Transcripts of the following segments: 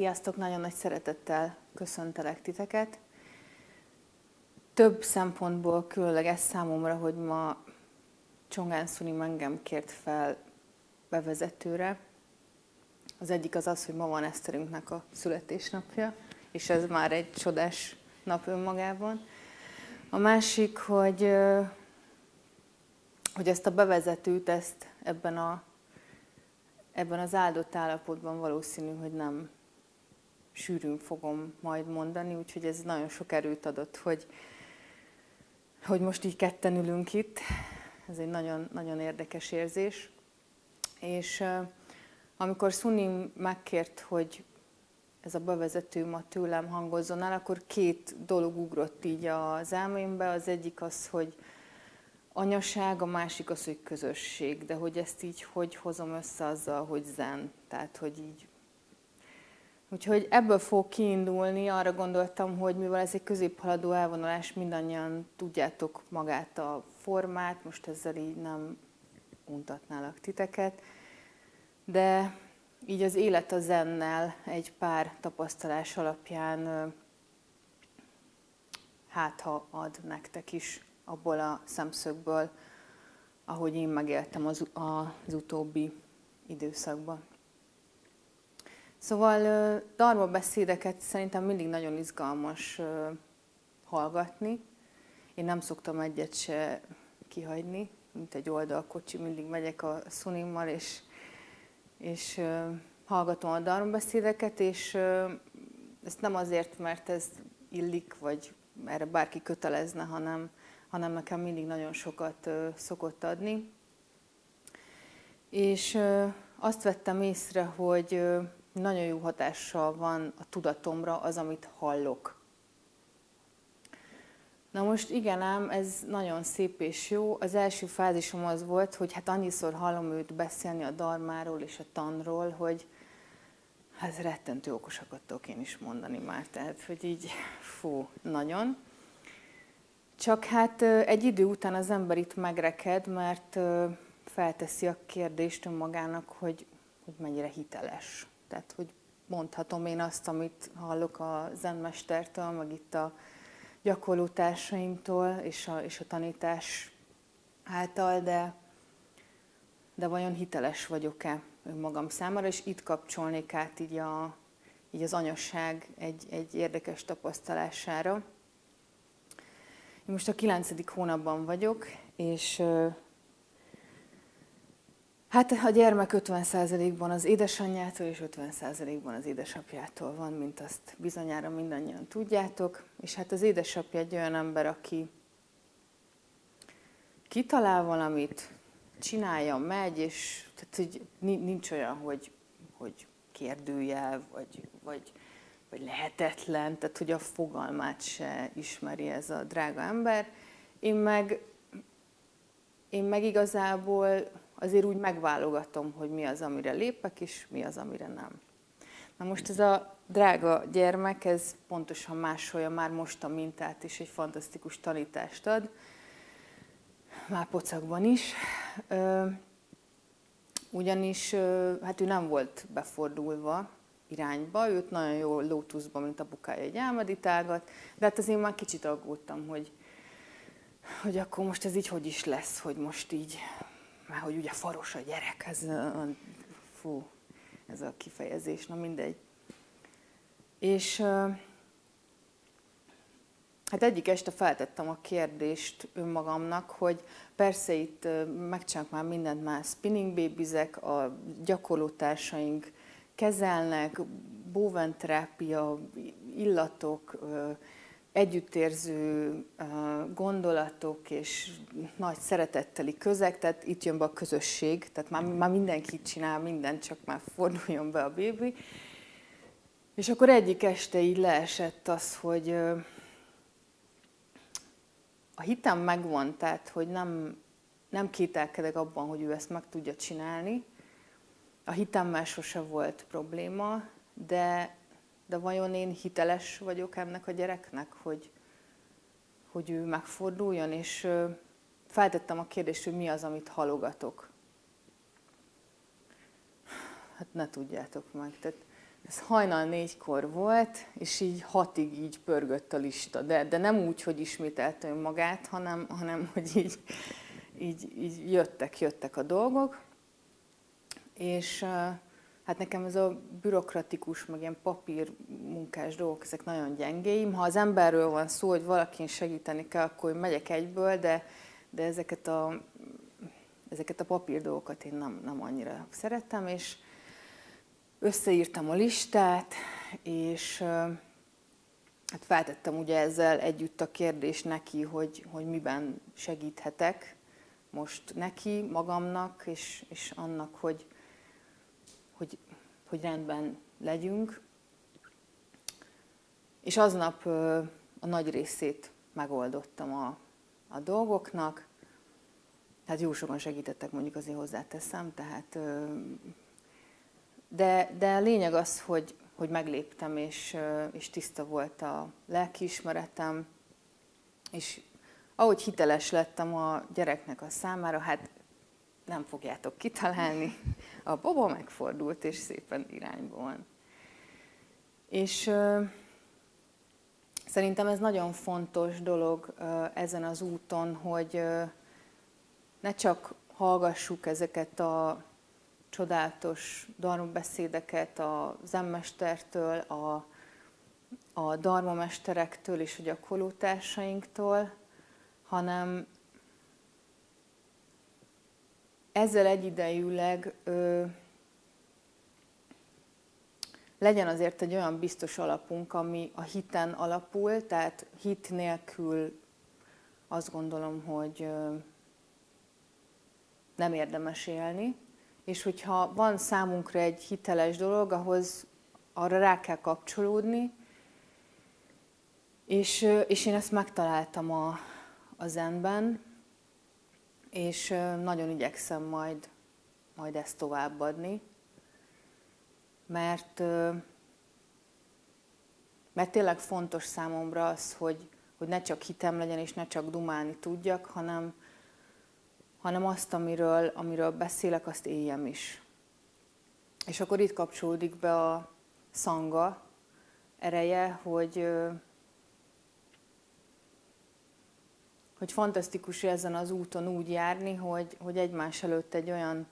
Sziasztok, nagyon nagy szeretettel köszöntelek titeket. Több szempontból különleges számomra, hogy ma Csongán Szuni engem kért fel bevezetőre. Az egyik az az, hogy ma van Eszterünknek a születésnapja, és ez már egy csodás nap önmagában. A másik, hogy, hogy ezt a bevezetőt, ezt ebben, a, ebben az áldott állapotban valószínű, hogy nem sűrűn fogom majd mondani, úgyhogy ez nagyon sok erőt adott, hogy, hogy most így ketten ülünk itt. Ez egy nagyon, nagyon érdekes érzés. És amikor Szuni megkért, hogy ez a bevezető ma tőlem hangozzon el, akkor két dolog ugrott így az elmémbe. Az egyik az, hogy anyaság, a másik az, hogy közösség. De hogy ezt így hogy hozom össze azzal, hogy zen. Tehát, hogy így Úgyhogy ebből fog kiindulni, arra gondoltam, hogy mivel ez egy középhaladó elvonulás, mindannyian tudjátok magát a formát, most ezzel így nem untatnálak titeket, de így az élet a zennel egy pár tapasztalás alapján hát ha ad nektek is abból a szemszögből, ahogy én megéltem az, az utóbbi időszakban. Szóval darma beszédeket szerintem mindig nagyon izgalmas hallgatni. Én nem szoktam egyet se kihagyni, mint egy oldalkocsi, mindig megyek a szunimmal, és, és hallgatom a darmabeszédeket, és ezt nem azért, mert ez illik, vagy erre bárki kötelezne, hanem, hanem nekem mindig nagyon sokat szokott adni. És azt vettem észre, hogy nagyon jó hatással van a tudatomra az, amit hallok. Na most igen ám, ez nagyon szép és jó. Az első fázisom az volt, hogy hát annyiszor hallom őt beszélni a darmáról és a tanról, hogy hát rettentő okosakat tudok én is mondani már, tehát hogy így fú, nagyon. Csak hát egy idő után az ember itt megreked, mert felteszi a kérdést önmagának, hogy, hogy mennyire hiteles tehát, hogy mondhatom én azt, amit hallok a zenmestertől, meg itt a gyakorló társaimtól és a, és a tanítás által, de, de vajon hiteles vagyok-e önmagam számára, és itt kapcsolnék át így, a, így az anyasság egy, egy érdekes tapasztalására. Én most a kilencedik hónapban vagyok, és Hát a gyermek 50%-ban az édesanyjától és 50%-ban az édesapjától van, mint azt bizonyára mindannyian tudjátok. És hát az édesapja egy olyan ember, aki kitalál valamit, csinálja, megy, és tehát, hogy nincs olyan, hogy, hogy kérdőjel, vagy, vagy, vagy lehetetlen, tehát hogy a fogalmát se ismeri ez a drága ember. Én meg, én meg igazából azért úgy megválogatom, hogy mi az, amire lépek, és mi az, amire nem. Na most ez a drága gyermek, ez pontosan másolja már most a mintát, és egy fantasztikus tanítást ad, már pocakban is. Ugyanis hát ő nem volt befordulva irányba, őt nagyon jó lótuszba, mint a bukája egy álmaditágat, de hát azért már kicsit aggódtam, hogy, hogy akkor most ez így hogy is lesz, hogy most így már hogy ugye faros a gyerek, ez, fú, ez a kifejezés, na mindegy. És hát egyik este feltettem a kérdést önmagamnak, hogy persze itt megcsinálok már mindent már spinning babysek, a gyakorlótársaink kezelnek, bóventrápia, illatok, együttérző gondolatok és nagy szeretetteli közeg, tehát itt jön be a közösség, tehát már, már mindenki csinál mindent, csak már forduljon be a bébi. És akkor egyik este így leesett az, hogy a hitem megvan, tehát hogy nem, nem kételkedek abban, hogy ő ezt meg tudja csinálni. A hitemmel sose volt probléma, de de vajon én hiteles vagyok ennek a gyereknek, hogy, hogy ő megforduljon, és feltettem a kérdést, hogy mi az, amit halogatok. Hát ne tudjátok meg. Tehát ez hajnal négykor volt, és így hatig így pörgött a lista, de, de nem úgy, hogy ismételte önmagát, hanem, hanem hogy így, így, így jöttek, jöttek a dolgok. És hát nekem ez a bürokratikus, meg ilyen papírmunkás dolgok, ezek nagyon gyengéim. Ha az emberről van szó, hogy valakin segíteni kell, akkor megyek egyből, de, de ezeket a, ezeket a papír dolgokat én nem, nem annyira szeretem, és összeírtam a listát, és hát feltettem ugye ezzel együtt a kérdést neki, hogy, hogy miben segíthetek most neki, magamnak, és, és annak, hogy, hogy, hogy rendben legyünk. És aznap a nagy részét megoldottam a, a dolgoknak. Hát jó sokan segítettek, mondjuk azért hozzáteszem, tehát de, de a lényeg az, hogy, hogy megléptem, és, és tiszta volt a lelkiismeretem, és ahogy hiteles lettem a gyereknek a számára, hát nem fogjátok kitalálni, a boba megfordult, és szépen irányba van. És uh, szerintem ez nagyon fontos dolog uh, ezen az úton, hogy uh, ne csak hallgassuk ezeket a csodálatos darmabeszédeket a zenmestertől, a, a darmamesterektől és a gyakorlótársainktól, hanem ezzel egyidejűleg ö, legyen azért egy olyan biztos alapunk, ami a hiten alapul, tehát hit nélkül azt gondolom, hogy ö, nem érdemes élni, és hogyha van számunkra egy hiteles dolog, ahhoz arra rá kell kapcsolódni, és, és én ezt megtaláltam a, a zenben, és nagyon igyekszem majd, majd ezt továbbadni, mert, mert tényleg fontos számomra az, hogy, hogy ne csak hitem legyen, és ne csak dumálni tudjak, hanem, hanem azt, amiről, amiről beszélek, azt éljem is. És akkor itt kapcsolódik be a szanga ereje, hogy, hogy fantasztikus ezen az úton úgy járni, hogy, hogy egymás előtt egy olyan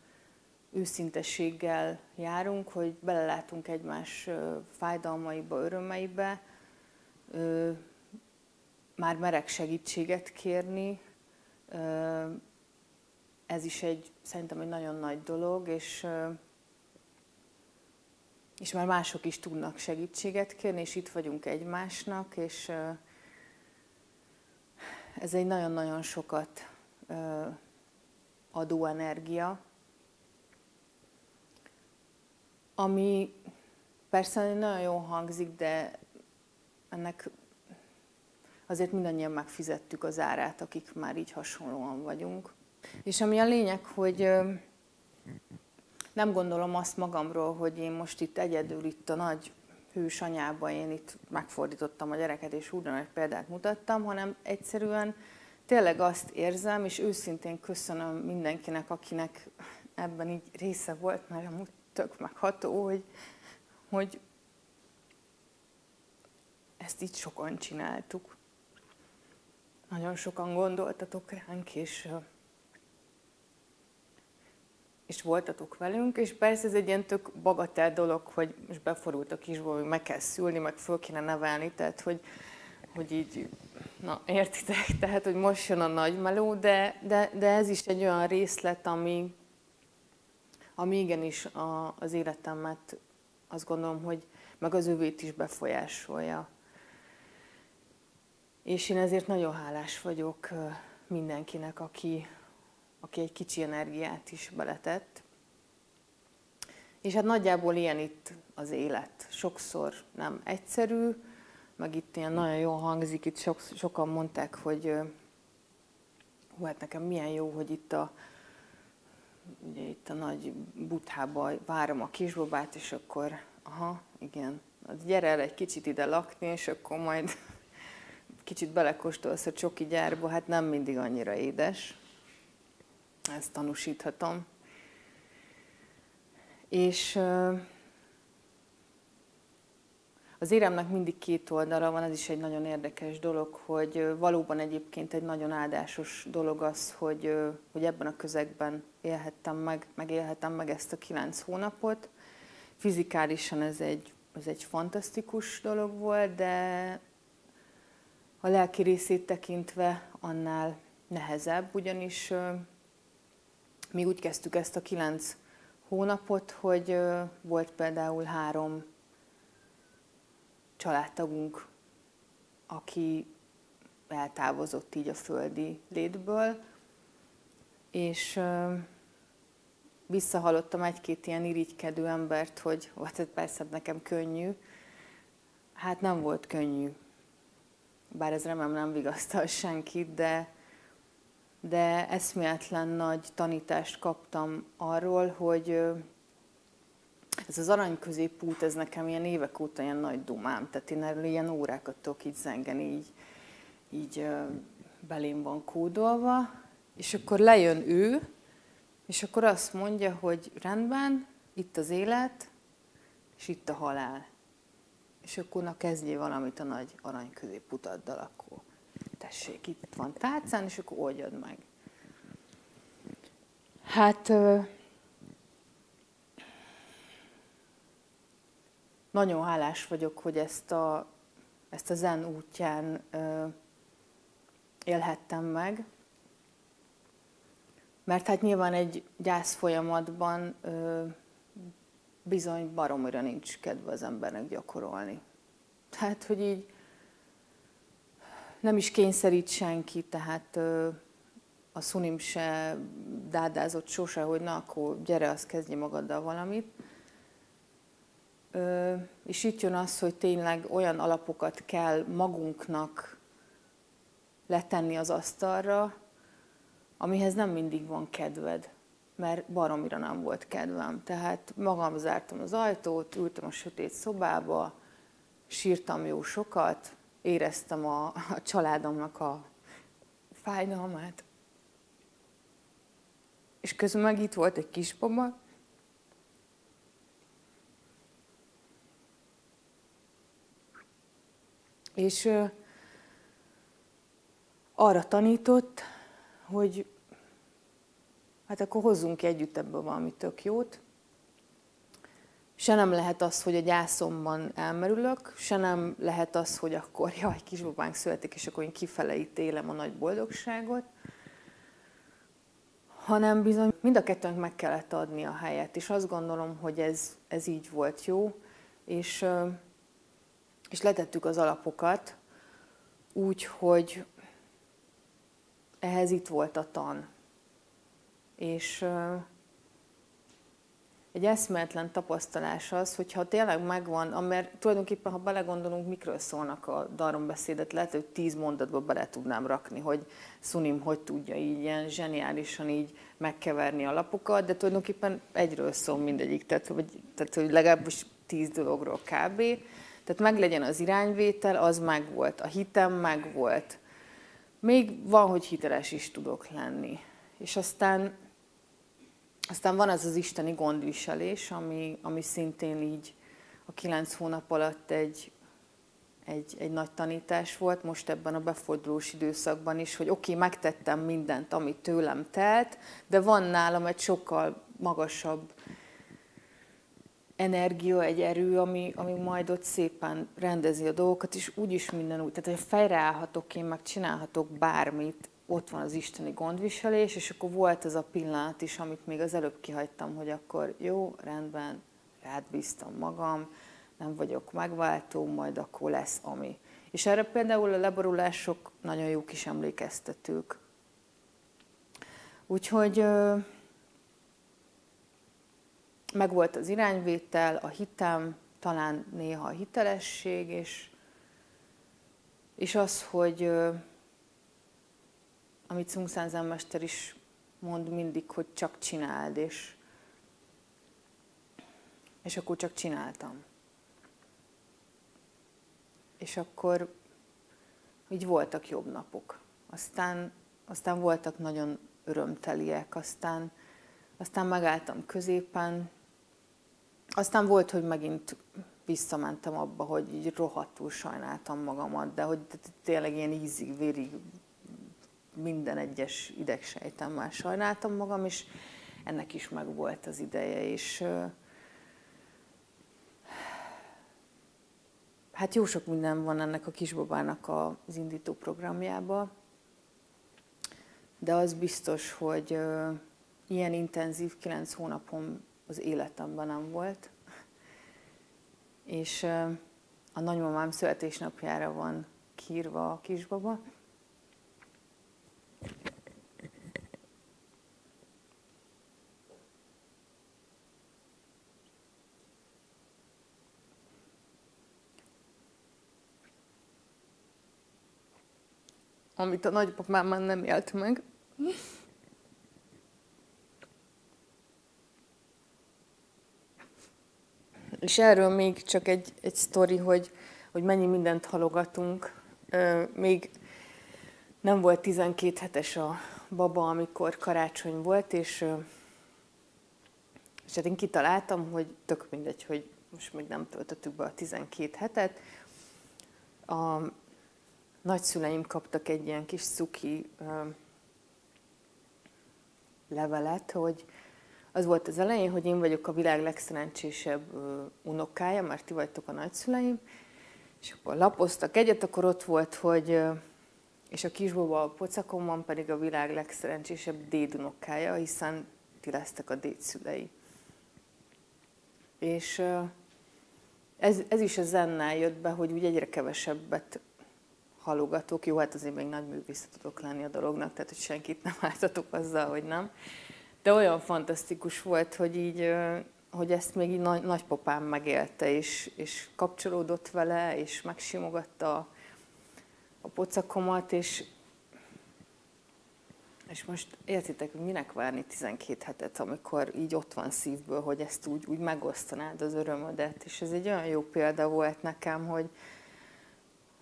őszintességgel járunk, hogy belelátunk egymás fájdalmaiba, örömeibe, már merek segítséget kérni, ez is egy, szerintem egy nagyon nagy dolog, és, és már mások is tudnak segítséget kérni, és itt vagyunk egymásnak, és ez egy nagyon-nagyon sokat adó energia, ami persze nagyon jól hangzik, de ennek azért mindannyian megfizettük az árát, akik már így hasonlóan vagyunk. És ami a lényeg, hogy nem gondolom azt magamról, hogy én most itt egyedül, itt a nagy hős anyába én itt megfordítottam a gyereket, és úgy nagy példát mutattam, hanem egyszerűen tényleg azt érzem, és őszintén köszönöm mindenkinek, akinek ebben így része volt, mert amúgy tök megható, hogy, hogy ezt így sokan csináltuk. Nagyon sokan gondoltatok ránk, és és voltatok velünk, és persze ez egy ilyen tök bagatel dolog, hogy most beforult a kisból, hogy meg kell szülni, meg föl kéne nevelni, tehát hogy, hogy így, na értitek, tehát hogy most jön a nagy meló, de, de, de ez is egy olyan részlet, ami, ami igenis a, az életemet azt gondolom, hogy meg az övét is befolyásolja. És én ezért nagyon hálás vagyok mindenkinek, aki, aki egy kicsi energiát is beletett. És hát nagyjából ilyen itt az élet. Sokszor nem egyszerű, meg itt ilyen nagyon jól hangzik, itt sok, sokan mondták, hogy hú, hát nekem milyen jó, hogy itt a, ugye itt a nagy buthába várom a kisbabát, és akkor, aha, igen, az gyere el egy kicsit ide lakni, és akkor majd kicsit belekóstolsz a csoki gyárba, hát nem mindig annyira édes ezt tanúsíthatom. És, az éremnek mindig két oldala van, ez is egy nagyon érdekes dolog, hogy valóban egyébként egy nagyon áldásos dolog az, hogy, hogy ebben a közegben élhettem meg, megélhettem meg ezt a kilenc hónapot. Fizikálisan ez egy, ez egy fantasztikus dolog volt, de a lelki részét tekintve annál nehezebb, ugyanis mi úgy kezdtük ezt a kilenc hónapot, hogy volt például három családtagunk, aki eltávozott így a földi létből, és visszahallottam egy-két ilyen irigykedő embert, hogy hát persze nekem könnyű. Hát nem volt könnyű. Bár ez remélem nem vigasztal senkit, de, de eszméletlen nagy tanítást kaptam arról, hogy ez az arany középút, ez nekem ilyen évek óta ilyen nagy dumám, tehát én erről ilyen órákat tudok így zengeni, így, így belém van kódolva, és akkor lejön ő, és akkor azt mondja, hogy rendben, itt az élet, és itt a halál. És akkor na kezdjél valamit a nagy arany középutaddal, akkor tessék, itt van tárcán, és akkor oldjad meg. Hát nagyon hálás vagyok, hogy ezt a, ezt a zen útján élhettem meg, mert hát nyilván egy gyász folyamatban ö, bizony baromira nincs kedve az embernek gyakorolni. Tehát, hogy így nem is kényszerít senki, tehát a szunim se dádázott sose, hogy na akkor gyere, azt kezdje magaddal valamit és itt jön az, hogy tényleg olyan alapokat kell magunknak letenni az asztalra, amihez nem mindig van kedved, mert baromira nem volt kedvem. Tehát magam zártam az ajtót, ültem a sötét szobába, sírtam jó sokat, éreztem a, a családomnak a fájdalmát. És közben meg itt volt egy kisbaba, És arra tanított, hogy hát akkor hozzunk ki együtt ebből valami tök jót. Se nem lehet az, hogy a gyászomban elmerülök, se nem lehet az, hogy akkor jaj, kisbabánk születik, és akkor én kifele itt élem a nagy boldogságot, hanem bizony mind a kettőnk meg kellett adni a helyet, és azt gondolom, hogy ez, ez így volt jó, és és letettük az alapokat úgy, hogy ehhez itt volt a tan. És egy eszméletlen tapasztalás az, hogyha tényleg megvan, mert tulajdonképpen, ha belegondolunk, mikről szólnak a darombeszédet, lehet, hogy tíz mondatba bele tudnám rakni, hogy Szunim hogy tudja így ilyen zseniálisan így megkeverni a lapokat, de tulajdonképpen egyről szól mindegyik, tehát, hogy, tehát, hogy legalábbis tíz dologról kb. Tehát meglegyen az irányvétel, az megvolt, a hitem megvolt. Még van, hogy hiteles is tudok lenni. És aztán, aztán van az az isteni gondviselés, ami, ami szintén így a kilenc hónap alatt egy, egy, egy nagy tanítás volt, most ebben a befordulós időszakban is, hogy oké, okay, megtettem mindent, amit tőlem telt, de van nálam egy sokkal magasabb energia, egy erő, ami, ami majd ott szépen rendezi a dolgokat, és úgyis minden úgy. Tehát, hogy fejreállhatok én, meg csinálhatok bármit, ott van az isteni gondviselés, és akkor volt ez a pillanat is, amit még az előbb kihagytam, hogy akkor jó, rendben, rád bíztam magam, nem vagyok megváltó, majd akkor lesz ami. És erre például a leborulások nagyon jó kis emlékeztetők. Úgyhogy megvolt az irányvétel, a hitem, talán néha a hitelesség, és, és az, hogy amit Szungszán mester is mond mindig, hogy csak csináld, és, és akkor csak csináltam. És akkor így voltak jobb napok. Aztán, aztán voltak nagyon örömteliek, aztán, aztán megálltam középen, aztán volt, hogy megint visszamentem abba, hogy így rohadtul sajnáltam magamat, de hogy tényleg ilyen ízig, vérig minden egyes idegsejtemmel sajnáltam magam, és ennek is meg volt az ideje, és hát jó sok minden van ennek a kisbabának az indító programjába, de az biztos, hogy ilyen intenzív kilenc hónapom az életemben nem volt. És a nagymamám születésnapjára van kírva a kisbaba. Amit a nagypapám már nem élt meg. És erről még csak egy, egy sztori, hogy, hogy mennyi mindent halogatunk. Még nem volt 12 hetes a baba, amikor karácsony volt, és, és hát én kitaláltam, hogy tök mindegy, hogy most még nem töltöttük be a 12 hetet. A nagyszüleim kaptak egy ilyen kis szuki levelet, hogy az volt az elején, hogy én vagyok a világ legszerencsésebb unokája, mert ti vagytok a nagyszüleim, és akkor lapoztak egyet, akkor ott volt, hogy és a kisbaba a pocakomban pedig a világ legszerencsésebb dédunokája, hiszen ti lesztek a dédszülei. És ez, ez is a zennel jött be, hogy úgy egyre kevesebbet halogatok. Jó, hát azért még nagy művész tudok lenni a dolognak, tehát hogy senkit nem álltatok azzal, hogy nem. De olyan fantasztikus volt, hogy így, hogy ezt még így nagy, nagypapám megélte, és, és kapcsolódott vele, és megsimogatta a, pocakomat, és, és most értitek, hogy minek várni 12 hetet, amikor így ott van szívből, hogy ezt úgy, úgy megosztanád az örömödet. És ez egy olyan jó példa volt nekem, hogy,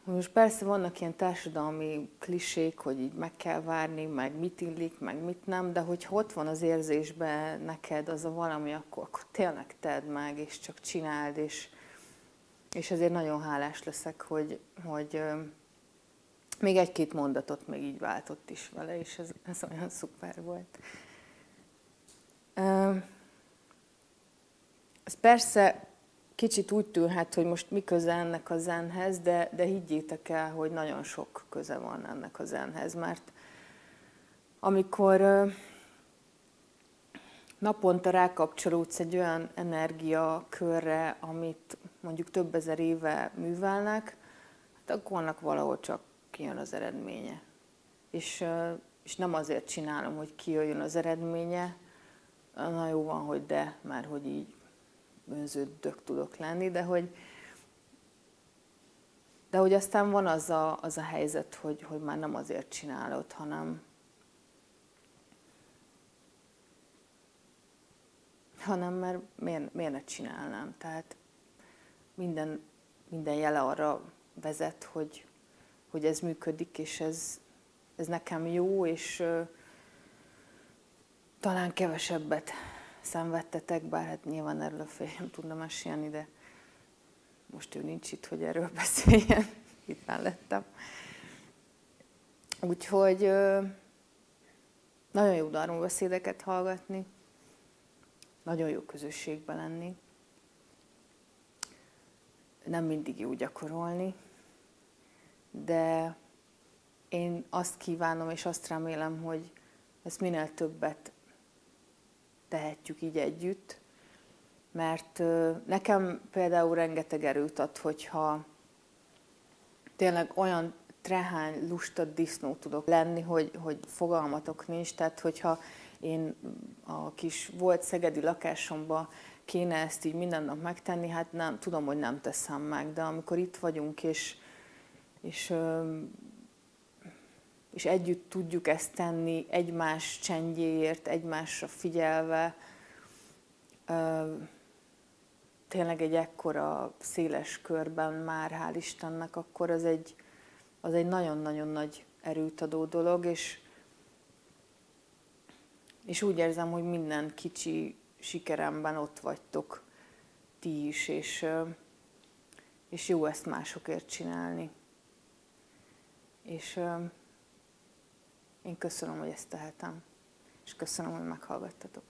most persze vannak ilyen társadalmi klisék, hogy így meg kell várni, meg mit illik, meg mit nem, de hogy ott van az érzésben neked az a valami, akkor, akkor tényleg tedd meg, és csak csináld, és, és ezért nagyon hálás leszek, hogy, hogy még egy-két mondatot még így váltott is vele, és ez, ez olyan szuper volt. Ez persze kicsit úgy tűnhet, hogy most mi köze ennek a zenhez, de, de higgyétek el, hogy nagyon sok köze van ennek a zenhez, mert amikor naponta rákapcsolódsz egy olyan energiakörre, amit mondjuk több ezer éve művelnek, hát akkor annak valahol csak kijön az eredménye. És, és nem azért csinálom, hogy kijöjjön az eredménye, na jó van, hogy de, mert hogy így önződök tudok lenni, de hogy, de hogy aztán van az a, az a helyzet, hogy, hogy már nem azért csinálod, hanem, hanem mert miért, miért ne csinálnám. Tehát minden, minden jele arra vezet, hogy, hogy ez működik, és ez, ez nekem jó, és uh, talán kevesebbet szenvedtetek, bár hát nyilván erről a férjem tudna mesélni, de most ő nincs itt, hogy erről beszéljen, itt mellettem. Úgyhogy nagyon jó beszédeket hallgatni, nagyon jó közösségben lenni, nem mindig jó gyakorolni, de én azt kívánom és azt remélem, hogy ezt minél többet tehetjük így együtt, mert nekem például rengeteg erőt ad, hogyha tényleg olyan trehány, lusta disznó tudok lenni, hogy, hogy fogalmatok nincs, tehát hogyha én a kis volt szegedi lakásomba kéne ezt így minden nap megtenni, hát nem, tudom, hogy nem teszem meg, de amikor itt vagyunk, és, és és együtt tudjuk ezt tenni egymás csendjéért, egymásra figyelve. Tényleg egy ekkora széles körben már, hál' Istennek, akkor az egy, az egy nagyon-nagyon nagy erőt adó dolog, és, és úgy érzem, hogy minden kicsi sikeremben ott vagytok ti is, és, és jó ezt másokért csinálni. És én köszönöm, hogy ezt tehetem, és köszönöm, hogy meghallgattatok.